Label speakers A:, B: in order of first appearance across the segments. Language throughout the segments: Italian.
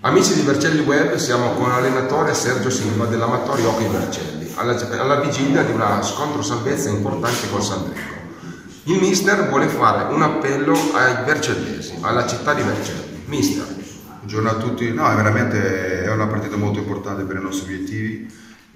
A: Amici di Vercelli Web, siamo con l'allenatore Sergio Silva dell'Amatori Hockey Vercelli, alla, alla, vigilia di una scontro salvezza importante col Sandrico. Il mister vuole fare un appello ai vercellesi, alla città di Vercelli. Mister.
B: Buongiorno a tutti, no, è veramente è una partita molto importante per i nostri obiettivi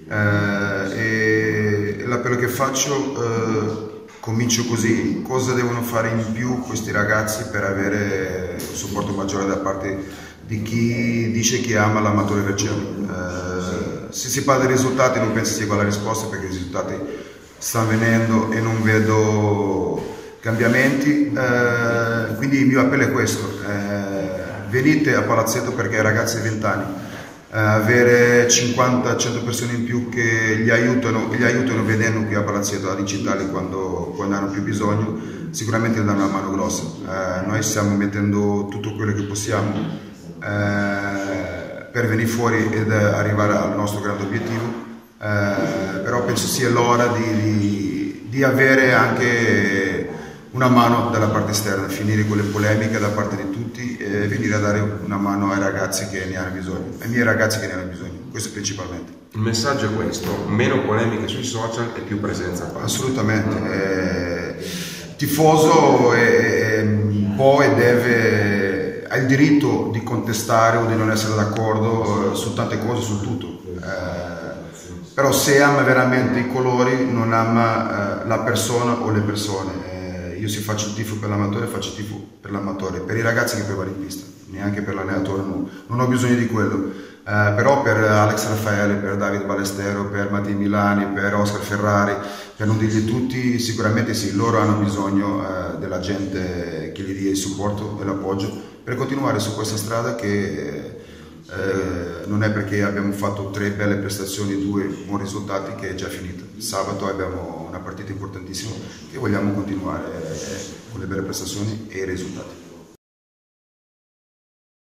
B: eh, e l'appello che faccio eh, comincio così, cosa devono fare in più questi ragazzi per avere un supporto maggiore da parte di chi dice che ama l'amatore Vercelli. Eh, se si parla dei risultati non penso sia quella la risposta perché i risultati stanno venendo e non vedo cambiamenti, eh, quindi il mio appello è questo, eh, venite a Palazzetto perché ai ragazzi di 20 anni eh, avere 50-100 persone in più che gli aiutano, gli aiutano vedendo qui a Palazzetto, a Digitali quando, quando hanno più bisogno, sicuramente danno una mano grossa. Eh, noi stiamo mettendo tutto quello che possiamo per venire fuori ed arrivare al nostro grande obiettivo, eh, però penso sia l'ora di, di, di, avere anche una mano dalla parte esterna, finire con le polemiche da parte di tutti e venire a dare una mano ai ragazzi che ne hanno bisogno, ai miei ragazzi che ne hanno bisogno, questo principalmente.
A: Il messaggio è questo, meno polemiche sui social e più presenza qua.
B: Assolutamente, eh, tifoso è, è, può e deve il diritto di contestare o di non essere d'accordo eh, su tante cose, su tutto. Eh, però se ama veramente i colori non ama eh, la persona o le persone. Eh, io se faccio il tifo per l'amatore faccio il tifo per l'amatore, per i ragazzi che poi vanno in pista, neanche per l'allenatore, no. non ho bisogno di quello. Uh, però per Alex Raffaele, per Davide Balestero, per Matteo Milani, per Oscar Ferrari, per non dirli tutti, sicuramente sì, loro hanno bisogno uh, della gente che gli dia il supporto e l'appoggio per continuare su questa strada che eh, non è perché abbiamo fatto tre belle prestazioni e due buoni risultati che è già finita. Sabato abbiamo una partita importantissima che vogliamo continuare eh, con le belle prestazioni e i risultati.